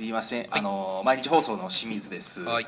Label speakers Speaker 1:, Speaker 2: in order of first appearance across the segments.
Speaker 1: すいません、あの毎日放送の清水です。
Speaker 2: はい。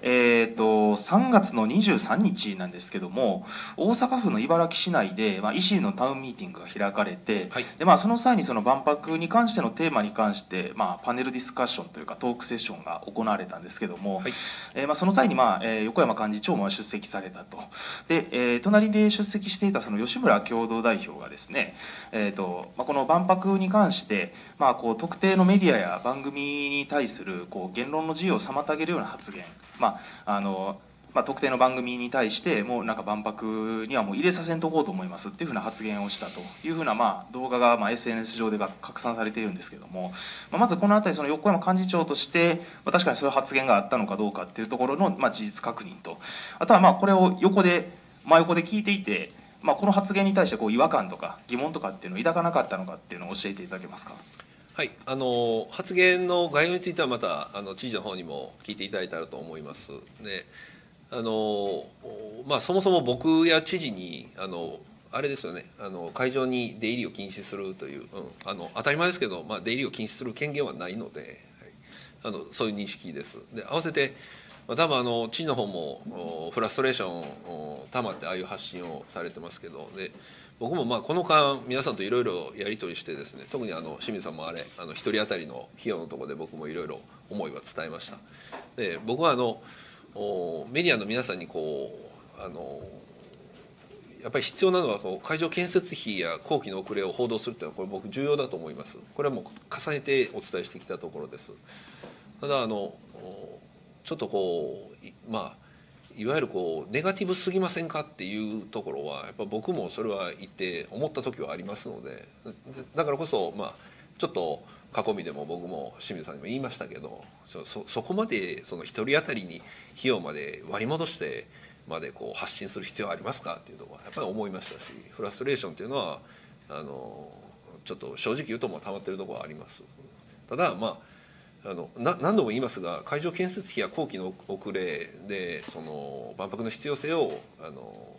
Speaker 1: えっ、と3月の23日なんですけども、大阪府の茨木市内でまあ維新のタウンミーティングが開かれて、
Speaker 2: はい。
Speaker 1: でまあその際にその万博に関してのテーマに関してまあパネルディスカッションというかトークセッションが行われたんですけども、
Speaker 2: はい。
Speaker 1: えーまあその際にまあ、えー横山幹事長も出席されたと。で、えー隣で出席していたその吉村共同代表がですね、えーとまあ、この万博に関して、まあ、こう特定のメディアや番組に対するこう言論の自由を妨げるような発言、まああのまあ、特定の番組に対してもうなんか万博にはもう入れさせんとこうと思いますっていうふうな発言をしたというふうなまあ動画がまあ SNS 上でが拡散されているんですけども、まあ、まずこの辺りその横山幹事長として、ま、確かにそういう発言があったのかどうかっていうところのまあ事実確認とあとはまあこれを横で真横で聞いていて、まあ、この発言に対してこう違和感とか疑問とかっていうのを抱かなかったのかっていうのを教えていただけますか？
Speaker 2: はい、あの発言の概要についてはまたあの知事の方にも聞いていただいたらと思います。であのまあ、そもそも僕や知事にあのあれですよねあの会場に出入りを禁止するという、うん、あの当たり前ですけど、まあ、出入りを禁止する権限はないので、はい、あのそういう認識です。で合わせてまあ、多分あの知事の方もフラストレーションおたまってああいう発信をされてますけどで僕もまあこの間皆さんといろいろやり取りしてですね特にあの清水さんもあれあの1人当たりの費用のところで僕もいろいろ思いは伝えました。で僕はあのメディアの皆さんにこうあのやっぱり必要なのはこう会場建設費や工期の遅れを報道するというのはこれ僕重要だと思います。これはもう重ねてお伝えしてきたところです。ただあのちょっとこうまあいわゆるこうネガティブすぎませんかっていうところはやっぱ僕もそれは言って思った時はありますのでだからこそまあちょっと過去見でも僕も清水さんにも言いましたけどそそそこまでその1人当たりに費用まで割り戻してまでこう発信する必要ありますかっていうところはやっぱり思いましたしフラストレーションっていうのはあのちょっと正直言うともう溜まってるところはあります。ただまああのな何度も言いますが会場建設費や工期の遅れでその万博の必要性をあの、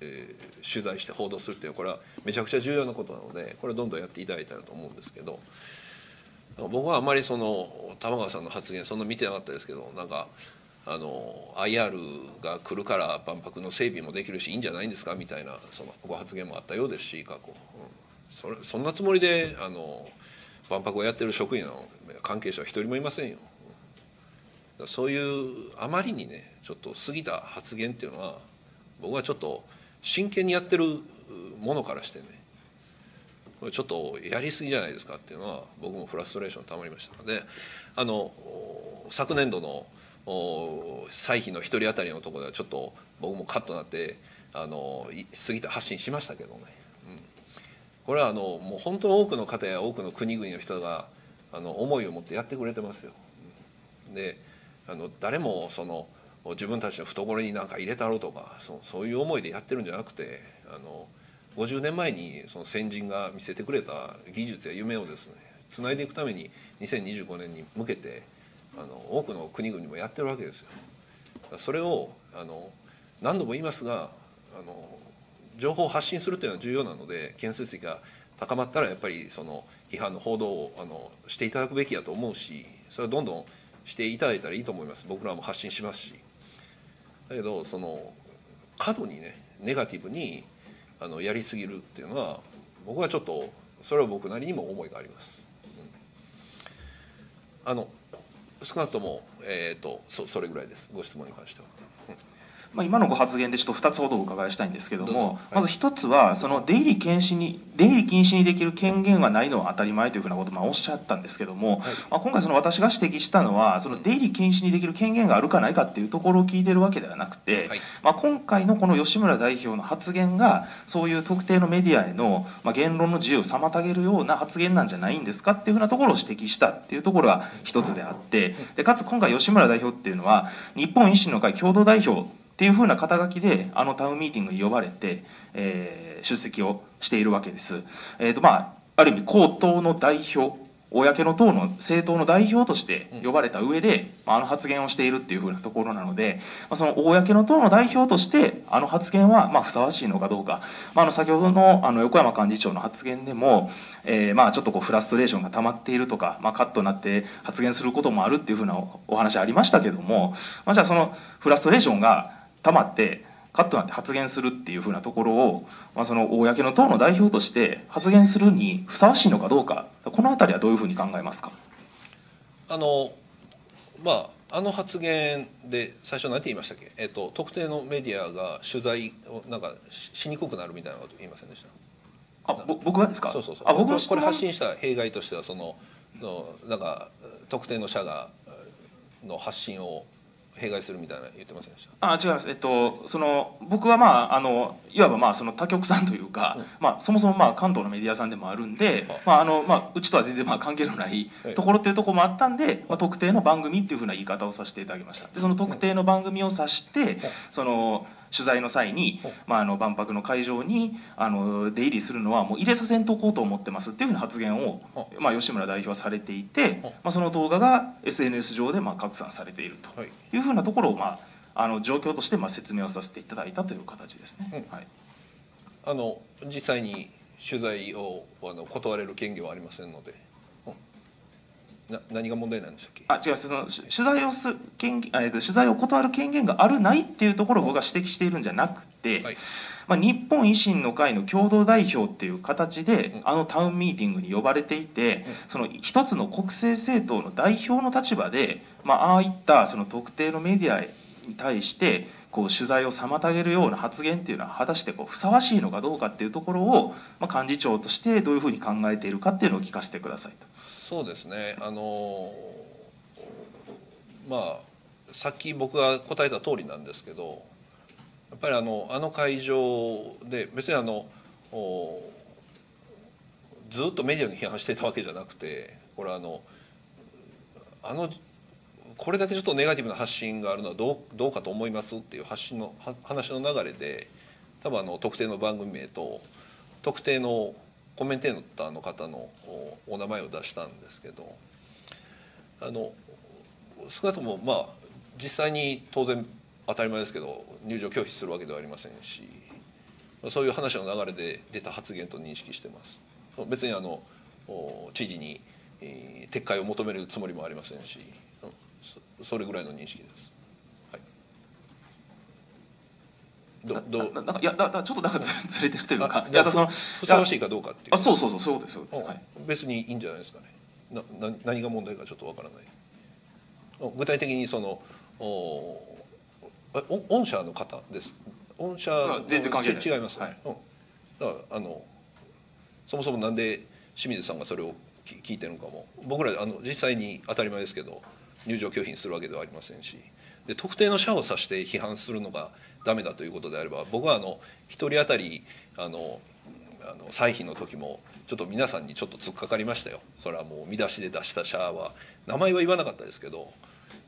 Speaker 2: えー取材して報道するっていうのはこれはめちゃくちゃ重要なことなのでこれはどんどんやっていただいたらと思うんですけど僕はあまりその玉川さんの発言そんな見てなかったですけどなんかあの IR が来るから万博の整備もできるしいいんじゃないんですか？みたいなそのご発言もあったようですし過去、うん、それそんなつもりであの万博をやってる職員なの関係者は一人もいませんよ。そういうあまりにねちょっと過ぎた発言っていうのは僕はちょっと真剣にやってるものからしてねこれちょっとやりすぎじゃないですかっていうのは僕もフラストレーションたまりましたのであの昨年度の歳費の1人当たりのところではちょっと僕もカットなってあの過ぎた発信しましたけどね、うん、これはあのもう本当に多くの方や多くの国々の人があの思いを持ってやってくれてますよ。であの誰もその自分たちの懐に何か入れたろうとかそそういう思いでやってるんじゃなくてあの50年前にその先人が見せてくれた技術や夢をですねつないでいくために2025年に向けてあの多くの国々もやってるわけですよ。それをあの何度も言いますがあの情報を発信するというのは重要なので建設費が高まったらやっぱりその批判の報道をあのしていただくべきだと思うしそれはどんどんしていただいたらいいと思います。僕らも発信しますし。だけどその過度にねネガティブにあのやりすぎるっていうのは僕はちょっとそれは僕なりにも思いがあります。うん、あの少なくとも、えーと、そそれぐらいです。ご質問に関しては。うん。
Speaker 1: まあ、今のご発言でちょっと2つほどお伺いしたいんですけども、
Speaker 2: はい、
Speaker 1: まず1つはその出入り禁止に出入り禁止にできる権限がないのは当たり前というふうなことをまあおっしゃったんですけども、はい、まあ、今回その私が指摘したのはその出入り禁止にできる権限があるかないかっていうところを聞いてるわけではなくて、はい、まあ、今回のこの吉村代表の発言がそういう特定のメディアへのまあ言論の自由を妨げるような発言なんじゃないんですかっていうふうなところを指摘したっていうところが一つであってでかつ今回吉村代表っていうのは日本維新の会共同代表っていうふうな肩書きであのタウンミーティングに呼ばれて、えー、出席をしているわけです。えーとまあ、ある意味公党の代表公の党の政党の代表として呼ばれた上で、あの発言をしているっていうふうなところなので、まあ、その公の党の代表としてあの発言はまあふさわしいのかどうか、まあ、あの先ほどのあの横山幹事長の発言でも、えー、まあちょっとこうフラストレーションが溜まっているとか、まあ、カットになって発言することもあるっていうふうなお話ありましたけども、まあ、じゃあそのフラストレーションが溜まってカットなって発言するっていうふうなところを、まあ、その公の党の代表として発言するにふさわしいのかどうか。この辺りはどういうふうに考えますか？
Speaker 2: あのまああの発言で最初何て言いましたっけ、えっと、特定のメディアが取材をなんかしにくくなるみたいなこと言いませんでした？
Speaker 1: あ僕はですか？
Speaker 2: そうそうそう。あ僕これ発信した弊害としてはそののなんか特定の社がの発信を弊害するみたいな言ってませんでした？
Speaker 1: あ違います、えっと、その僕は、まあ、あのいわばまあその他局さんというか、うん、まあ、そもそもまあ関東のメディアさんでもあるんで、まああのまあ、うちとは全然まあ関係のないところっていうところもあったんで、まあ、特定の番組っていうふうな言い方をさせていただきました。でその特定の番組を指して、その取材の際に、まあ、あの万博の会場にあの出入りするのはもう入れさせんとこうと思ってますっていうふうな発言を、まあ、吉村代表はされていて、まあ、その動画が SNS 上でまあ拡散されているとい。うふうなところを、まあ、あの状況としてまあ説明をさせていただいたという形ですね。はい、
Speaker 2: あの実際に取材をあの断れる権限はありませんので。な何が問題なんでしたっけ？あ
Speaker 1: 違うその取材をす権限、えー、取材を断る権限があるないっていうところを僕が指摘しているんじゃなくて、はい、まあ、日本維新の会の共同代表っていう形で、うん、あのタウンミーティングに呼ばれていて、うん、その一つの国政政党の代表の立場で、まあ、ああいったその特定のメディアに対してこう取材を妨げるような発言っていうのは果たしてこうふさわしいのかどうかっていうところを、まあ、幹事長としてどういうふうに考えているかっていうのを聞かせてくださいと。
Speaker 2: そうですねあのまあさっき僕が答えた通りなんですけどやっぱりあのあの会場で別にあのずっとメディアに批判していたわけじゃなくてこれあのあのこれだけちょっとネガティブな発信があるのはどうどうかと思いますっていう発信の話の流れで多分あの特定の番組名と特定のコメンテーターの方のお名前を出したんですけどあの少なくともまあ実際に当然当たり前ですけど入場拒否するわけではありませんしそういう話の流れで出た発言と認識してます。別にあの知事に撤回を求めるつもりもありませんし。それぐらいの認識です。
Speaker 1: どどう？なんかいやだだちょっとなんかず ずれてるというか。
Speaker 2: いやだそのふさわしいかどうかっていう。
Speaker 1: あそうそうそうそうですそうです、はい、
Speaker 2: 別にいいんじゃないですかね。なな何が問題かちょっとわからない。具体的にそのお御社の方です。御社
Speaker 1: 全然関係
Speaker 2: ない違います、はい、うん、だからあのそもそもなんで清水さんがそれを聞いてるのかも。僕らあの実際に当たり前ですけど入場拒否にするわけではありませんしで特定の社を指して批判するのがダメだということであれば僕はあの1人当たりあのあの歳費の時もちょっと皆さんにちょっと突っかかりましたよ。それはもう見出しで出した社は名前は言わなかったですけど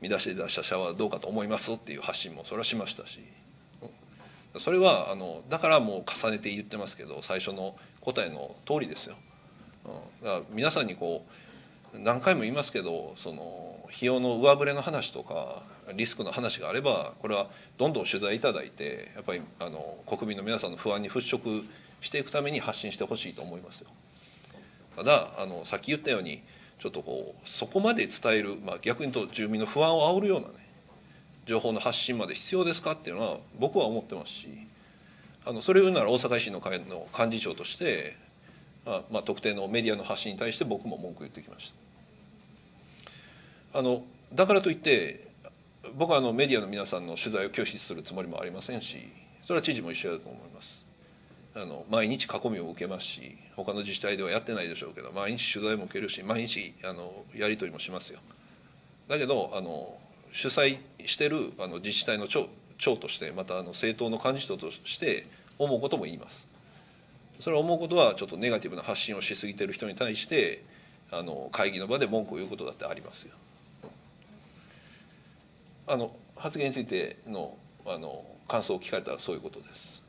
Speaker 2: 見出しで出した社はどうかと思いますっていう発信もそれはしましたし、それはあのだからもう重ねて言ってますけど最初の答えの通りですよ、うん、だから皆さんにこう何回も言いますけどその費用の上振れの話とかリスクの話があればこれはどんどん取材いただいてやっぱりあの国民の皆さんの不安に払拭していくために発信してほしいと思いますよ。ただあのさっき言ったようにちょっとこうそこまで伝える、まあ、逆に言うと住民の不安を煽るようなね情報の発信まで必要ですかっていうのは僕は思ってますしあのそれを言うなら大阪維新の会の幹事長として、まあまあ、特定のメディアの発信に対して僕も文句言ってきました。あのだからといって僕はあのメディアの皆さんの取材を拒否するつもりもありませんしそれは知事も一緒だと思います。あの毎日囲みを受けますし他の自治体ではやってないでしょうけど毎日取材も受けるし毎日あのやり取りもしますよ。だけどあの主催してるあの自治体の長長としてまたあの政党の幹事長として思うことも言います。それを思うことはちょっとネガティブな発信をしすぎてる人に対してあの会議の場で文句を言うことだってありますよ。あの発言についてのあの感想を聞かれたらそういうことです。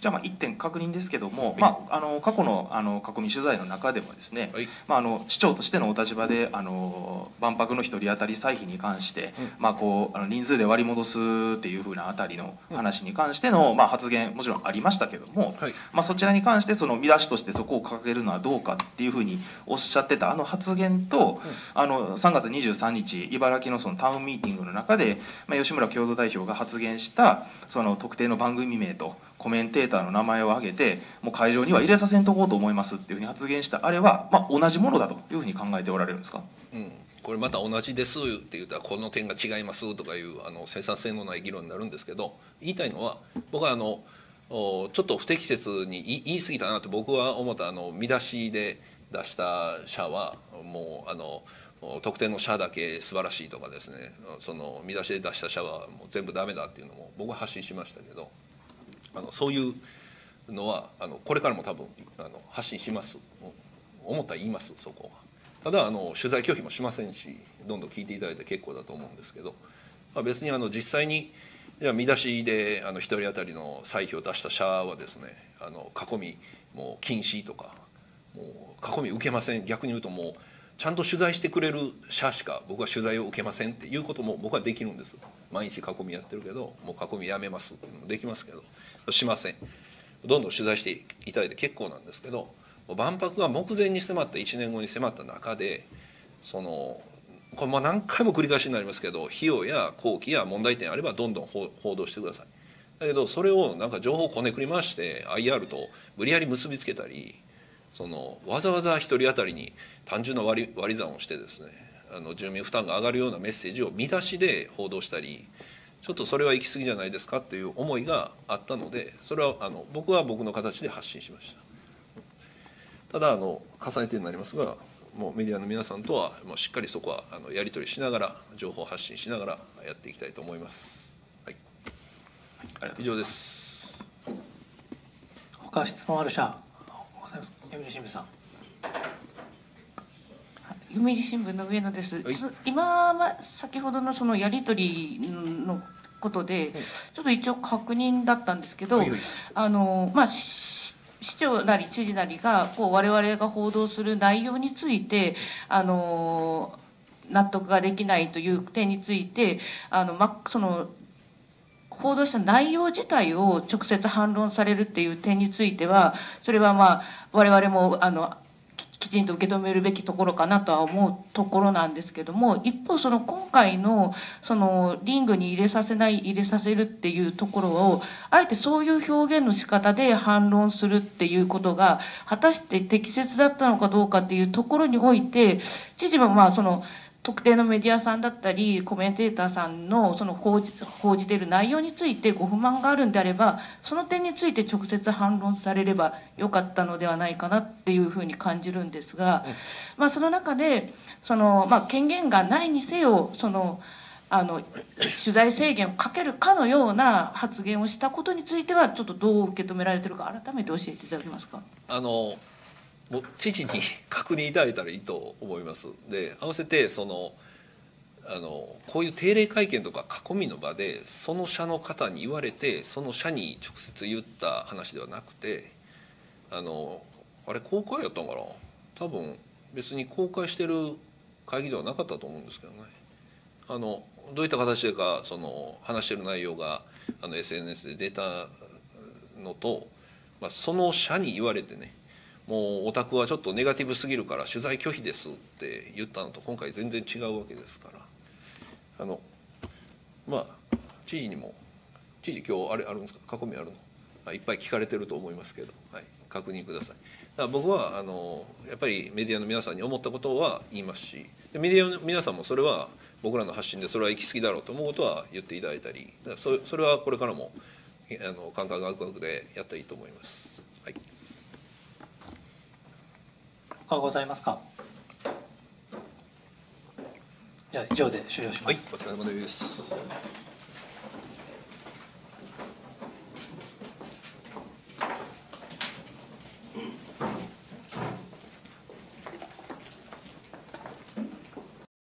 Speaker 1: じゃあまあ1点確認ですけども、まあ、あの過去のあの囲み取材の中でもですね、
Speaker 2: はい。
Speaker 1: まあ、あの市長としてのお立場であの万博の一人当たり歳費に関して、
Speaker 2: うん。
Speaker 1: まあ、こうあの人数で割り戻すっていうふうなあたりの話に関しての、まあ、発言もちろんありましたけども、
Speaker 2: はい。
Speaker 1: まあ、そちらに関してその見出しとしてそこを掲げるのはどうかっていうふうにおっしゃってたあの発言と、あの3月23日茨城のそのタウンミーティングの中で、まあ、吉村共同代表が発言したその特定の番組名とコメンテーターの名前を挙げてもう会場には入れさせんとこうと思いますっていうふうに発言したあれは、まあ、同じものだというふうに考えておられるんですか？
Speaker 2: うん、これまた同じですって言ったらこの点が違いますとかいうあの生産性のない議論になるんですけど言いたいのは僕はあのちょっと不適切に言い過ぎたなと僕は思ったあの見出しで出した社はもうあの特定の社だけ素晴らしいとかですねその見出しで出した社はもう全部ダメだっていうのも僕は発信しましたけどあのそういうのはあのこれからも多分あの発信します、思ったら言いますそこは。ただあの取材拒否もしませんしどんどん聞いていただいて結構だと思うんですけど、まあ、別にあの実際にじゃ見出しであの1人当たりの歳費を出した社はですねあの囲みもう禁止とかもう囲み受けません。逆に言うともうちゃんと取材してくれる社しか僕は取材を受けませんっていうことも僕はできるんです。毎日囲みやってるけどもう囲みやめますっていうのもできますけど。しません。どんどん取材していただいて結構なんですけど万博が目前に迫った1年後に迫った中でそのこれも何回も繰り返しになりますけど費用や工期や問題点あればどんどん報道してください。だけどそれをなんか情報をこねくり回して IR と無理やり結びつけたりそのわざわざ1人当たりに単純な割り割り算をしてですねあの住民負担が上がるようなメッセージを見出しで報道したりちょっとそれは行き過ぎじゃないですかっていう思いがあったのでそれはあの僕は僕の形で発信しました。ただあの重ねてになりますがもうメディアの皆さんとはもうしっかりそこはあのやり取りしながら情報発信しながらやっていきたいと思います、はい、以上です。
Speaker 3: 他質問ある社ございます読売新聞さん
Speaker 4: 読売新聞の上野です、
Speaker 2: はい。
Speaker 4: そ今は先ほどのそのやり取りのことで、ちょっと一応確認だったんですけど、
Speaker 2: はいはい。
Speaker 4: あのまあし市長なり知事なりがこう我々が報道する内容についてあの納得ができないという点についてあの、ま、その報道した内容自体を直接反論されるっていう点についてはそれはまあ我々もあのきちんと受け止めるべきところかなとは思うところなんですけども一方その今回のそのリングに入れさせない入れさせるっていうところをあえてそういう表現の仕方で反論するっていうことが果たして適切だったのかどうかっていうところにおいて知事はまあその特定のメディアさんだったりコメンテーターさんのその報じ報じている内容についてご不満があるんであればその点について直接反論されればよかったのではないかなっていうふうに感じるんですが、まあ、その中でその、まあ、権限がないにせよそのあの取材制限をかけるかのような発言をしたことについてはちょっとどう受け止められてるか改めて教えていただけますか？
Speaker 2: あのもう知事に確認いただいたらいいと思います。で合わせてそのあのこういう定例会見とか囲みの場でその社の方に言われてその社に直接言った話ではなくてあのあれ公開やったんかな？多分別に公開してる会議ではなかったと思うんですけどね。あのどういった形でかその話してる内容があの SNS で出たのと、まあ、その社に言われてねもうオタクはちょっとネガティブすぎるから取材拒否ですって言ったのと今回全然違うわけですから。あのまあ知事にも知事今日あれあるんですか？囲みあるの？あいっぱい聞かれてると思いますけど、はい、確認ください。だから僕はあのやっぱりメディアの皆さんに思ったことは言いますしでメディアの皆さんもそれは僕らの発信でそれは行き過ぎだろうと思うことは言っていただいたりだからそそれはこれからもあの感覚がくくでやったらいいと思います。はい
Speaker 3: 他ございますか？じゃあ以上で終了します、
Speaker 2: はい、お疲れ様です。